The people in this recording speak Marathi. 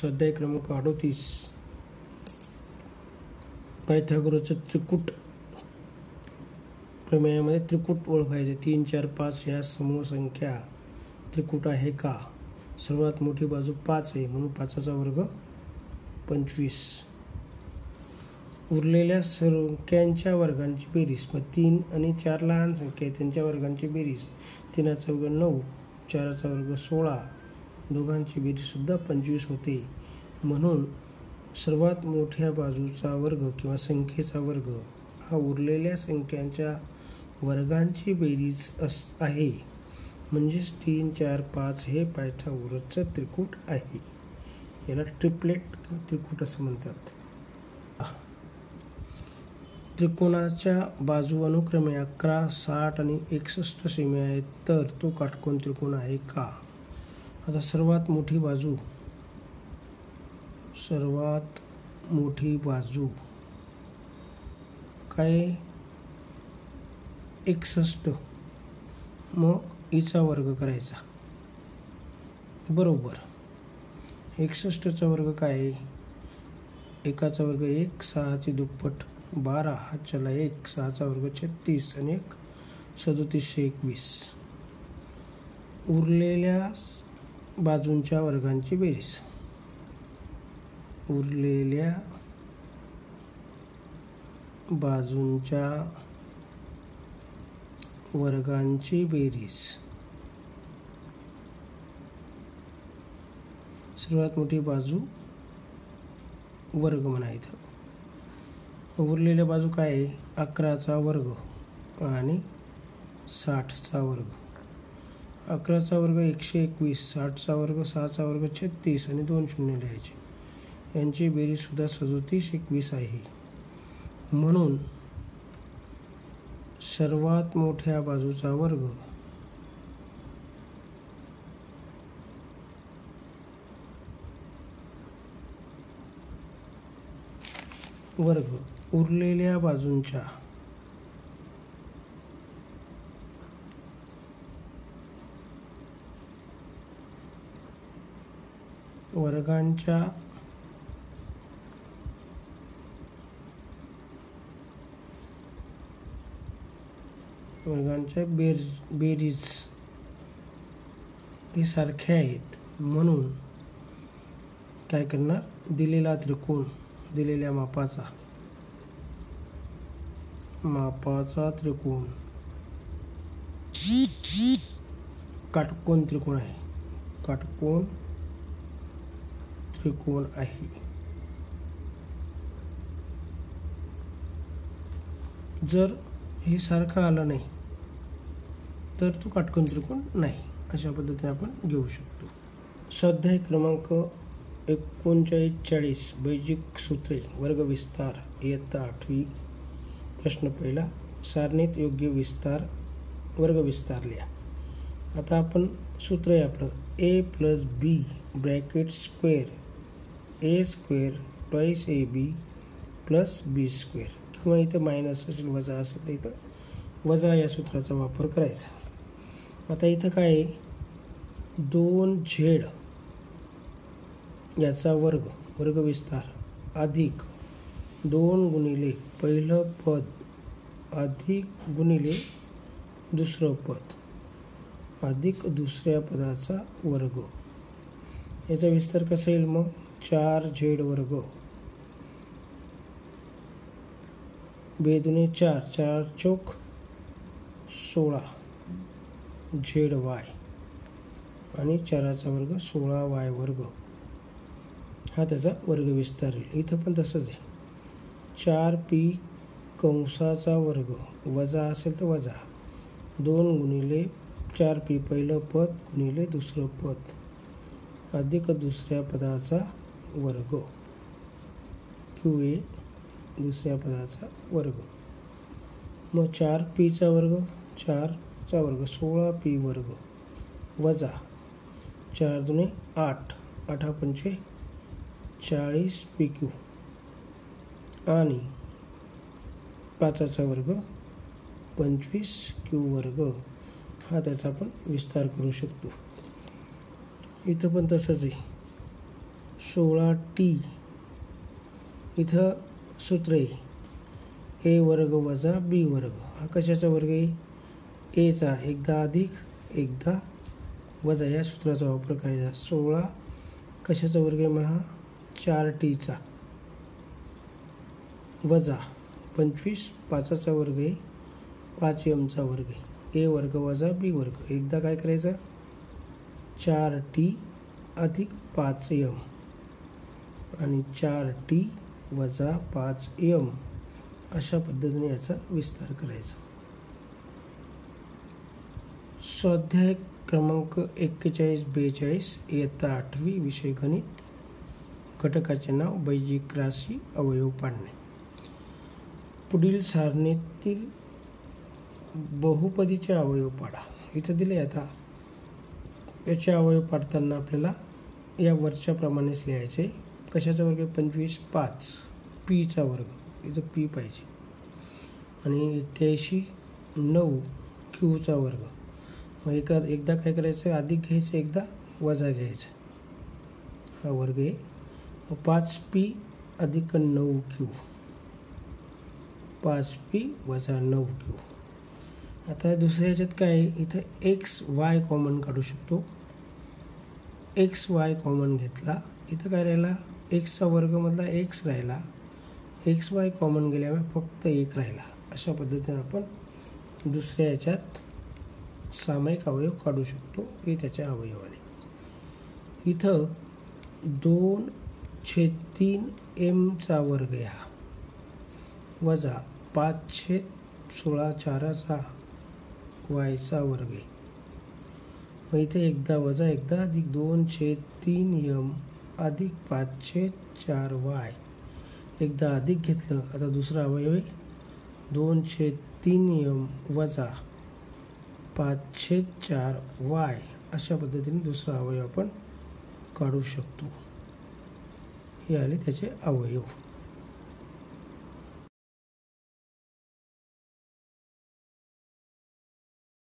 स्वाध्याय क्रमांक अडोतीस. पायथागोरसचं त्रिकूट प्रमेयामध्ये त्रिकूट ओळखायचे. तीन चार पाच ह्या समूह संख्या त्रिकूट आहे का? सर्वात मोठी बाजू पाच आहे म्हणून पाचाचा वर्ग पंचवीस. उरलेल्या संख्यांच्या वर्गांची बेरीज. मग तीन आणि चार लहान संख्या आहे त्यांच्या वर्गांची बेरीज. तीनाचा वर्ग नऊ चाराचा वर्ग सोळा. दोघांची बेरीजसुद्धा पंचवीस होते. म्हणून सर्वात मोठ्या बाजूचा वर्ग किंवा संख्येचा वर्ग हा उरलेल्या संख्यांच्या वर्गांची बेरीज अस आहे. म्हणजेच तीन चार पाच हे पायथागोरसचं त्रिकूट आहे. याला ट्रिपलेट किंवा त्रिकूट असं म्हणतात. त्रिकोणाच्या बाजू अनुक्रमे अकरा साठ आणि एकसष्ट सीमे आहेत. तर तो काटकोन त्रिकोण आहे का? आता सर्वात मोठी बाजू. सर्वात मोठी बाजू. काय? एकसष्ट. मग ईचा वर्ग करायचा. बरोबर. एकसष्टचा वर्ग काय? आहे एकाचा वर्ग एक सहाची दुप्पट बारा हा चला एक सहाचा वर्ग छत्तीस आणि एक सदोतीसशे एकवीस. उरलेल्या बाजूंच्या वर्गांची बेरीज. उरलेल्या बाजूंच्या वर्गांची बेरीज. सर्वात मोठी बाजू वर्ग म्हणा इथं. उरलेल्या बाजू काय? आहे अकराचा वर्ग आणि साठचा वर्ग. अकराचा वर्ग एकशे एकवीस साठचा वर्ग सहाचा वर्ग छत्तीस आणि दोन शून्य लिहायचे. यांची बेरीजसुद्धा सदोतीस एकवीस आहे. म्हणून सर्वात मोठ्या बाजूचा वर्ग वर्ग उरलेल्या बाजूंच्या वर्गांच्या वर्गांच्या बेर बेरीज हे सारखे आहेत. म्हणून काय करणार? दिलेला त्रिकोण दिलेल्या मापाचा. मापाचा त्रिकोण. काटकोन त्रिकोण आहे. काटकोन त्रिकोण आहे. जर हे सारखं आलं नाही तर तो काटकोन त्रिकोण नाही अशा पद्धतीने आपण घेऊ शकतो. स्वाध्याय क्रमांक एकोणचाळीस चाळीस बैजिक सूत्रे वर्ग विस्तार इयत्ता आठवी प्रश्न पहिला सारणीत योग्य विस्तार वर्ग विस्तार लिहा. आता आपण सूत्र आहे आपलं A plus B bracket square A square twice A B plus B square किंवा इथं मायनस असेल वजा असेल तर इथं वजा या सूत्राचा वापर करायचा. आता इथं काय आहे? दोन झेड याचा वर्ग वर्ग विस्तार अधिक दोन गुणिले पहिलं पद अधिक गुणिले दुसरं पद अधिक दुसऱ्या पदाचा वर्ग. याचा विस्तार कसा येईल मग? चार झेड वर्ग. बेदुने चार चार चौक सोळा झेड वाय. आणि चाराचा वर्ग सोळा वाय वर्ग. हा त्याचा वर्ग विस्तार येईल इथं पण तसंच आहे. चार पी कंसाचा वर्ग. वजा असेल तर वजा. दोन गुणिले चार पी पहिलं पद गुणिले दुसरं पद. अधिक दुसऱ्या पदाचा वर्ग. क्यू ए दुसऱ्या पदाचा वर्ग. मग चार पीचा वर्ग चारचा वर्ग सोळा पी वर्ग. वजा चार दुने आठ. आठा पंचे चाळीस पी क्यू आणि पाचाचा वर्ग पंचवीस क्यू वर्ग. हा त्याचा आपण विस्तार करू शकतो. इथं पण तसंच आहे. सोळा टी. इथं सूत्र आहे. ए वर्ग वजा बी वर्ग. हा कशाचा वर्ग आहे. एचा एकदा अधिक एकदा वजा. या सूत्राचा वापर करायचा. सोळा कशाचा वर्ग आहे महा? चार टीचा वजा. पंचवीस पाचाचा वर्ग आहे. पाच एमचा वर्ग आहे. ए वर्ग वजा बी वर्ग. एकदा काय करायचं? चार टी अधिक पाच यम आणि चार टी वजा पाच एम अशा पद्धतीने याचा विस्तार करायचा. स्वाध्याय क्रमांक एक्केचाळीस बेचाळीस इयत्ता आठवी विषय गणित. घटकाचे नाव बैजिक राशी अवयव पाडणे. पुढील सारणीतील बहुपदीचे अवयव पाडा. इथं दिले आता. याचे अवयव पाडताना आपल्याला या वरच्याप्रमाणेच लिहायचे कशाचा वर्ग आहे? पंचवीस पाच. पीचा वर्ग. इथं पी पाहिजे. आणि एक्क्याऐंशी नऊ क्यूचा वर्ग. मग एका एकदा काय करायचं? अधिक घ्यायचं एकदा वजा घ्यायचं. हा वर्ग आहे. मग पाच पी अधिक नऊ क्यू पाच पी वजा नऊ क्यू आता दुसऱ्या ह्याच्यात काय इथं एक्स वाय कॉमन काढू शकतो. एक्स वाय कॉमन घेतला. इथं काय राहिला? एक्सचा वर्गमधला एक्स राहिला. एक्स वाय कॉमन गेल्यामुळे फक्त एक राहिला. अशा पद्धतीने आपण दुसऱ्या याच्यात सामायिक अवयव काढू शकतो. हे त्याच्या अवयवाने. इथं दोन छेद तीन एमचा वर्ग हा वजा पाच छेद सोळा चाराचा वायचा वर्ग आहे. मग इथे एकदा वजा एकदा अधिक दोन छेद तीन यम अधिक पाचशे चार वाय. एकदा अधिक घेतलं आता दुसरा अवयव आहे तीन यम वजा पाचशे चार वाय. अशा पद्धतीने दुसरा अवयव आपण काढू शकतो. हे आले त्याचे अवयव.